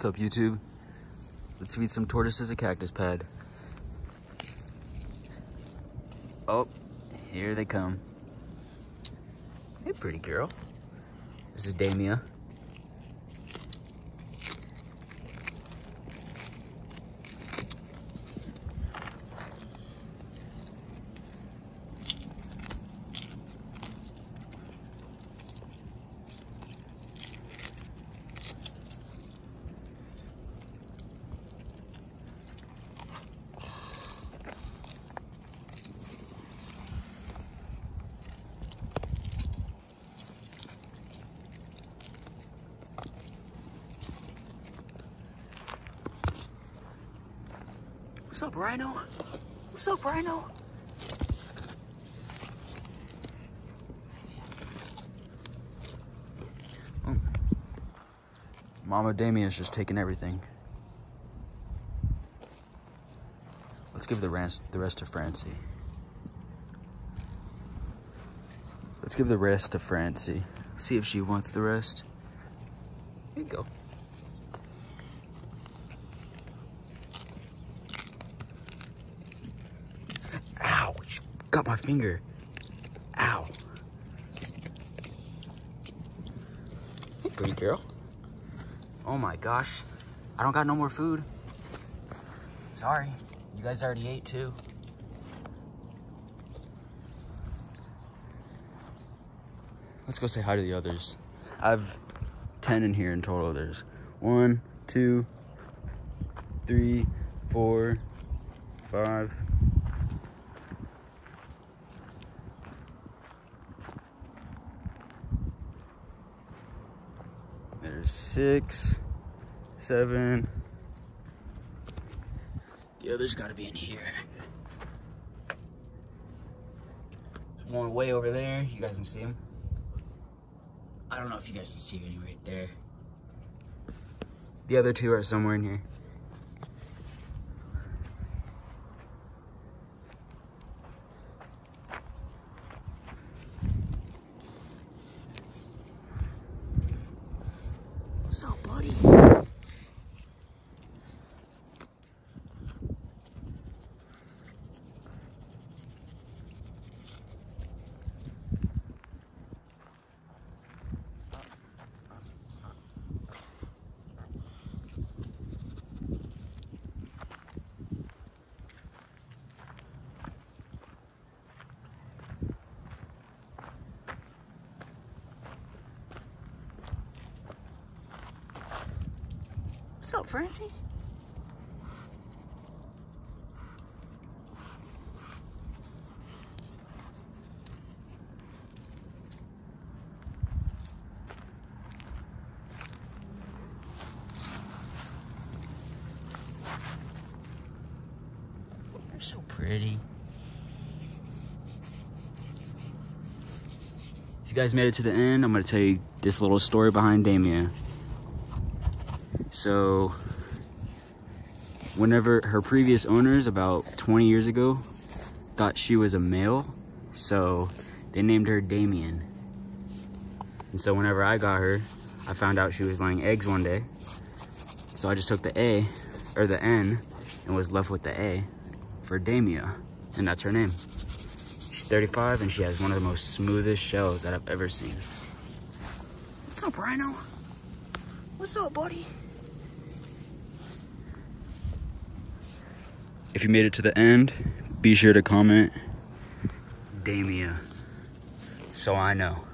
What's up, YouTube? Let's feed some tortoises a cactus pad. Oh, here they come. Hey, pretty girl. This is Damia. What's up, Rhino? What's up, Rhino? Oh. Mama Damia's just taking everything. Let's give the rest, the rest to Francie. Let's give the rest to Francie. See if she wants the rest. Here you go. Ow, she got my finger. Ow. Hey, pretty girl. Oh my gosh. I don't got no more food. Sorry. You guys already ate too. Let's go say hi to the others. I've 10 in here in total. There's one, two, three, four, five, There's six, seven. The other's gotta be in here. There's one way over there. You guys can see him. I don't know if you guys can see any right there. The other two are somewhere in here. What's up, Francie? You're so pretty. If you guys made it to the end, I'm gonna tell you this little story behind Damia. So, whenever her previous owners, about 20 years ago, thought she was a male, so they named her Damien. And so whenever I got her, I found out she was laying eggs one day. So I just took the A, or the N, and was left with the A for Damia, and that's her name. She's 35 and she has one of the most smoothest shells that I've ever seen. What's up, Rhino? What's up, buddy? If you made it to the end, be sure to comment Damia so I know.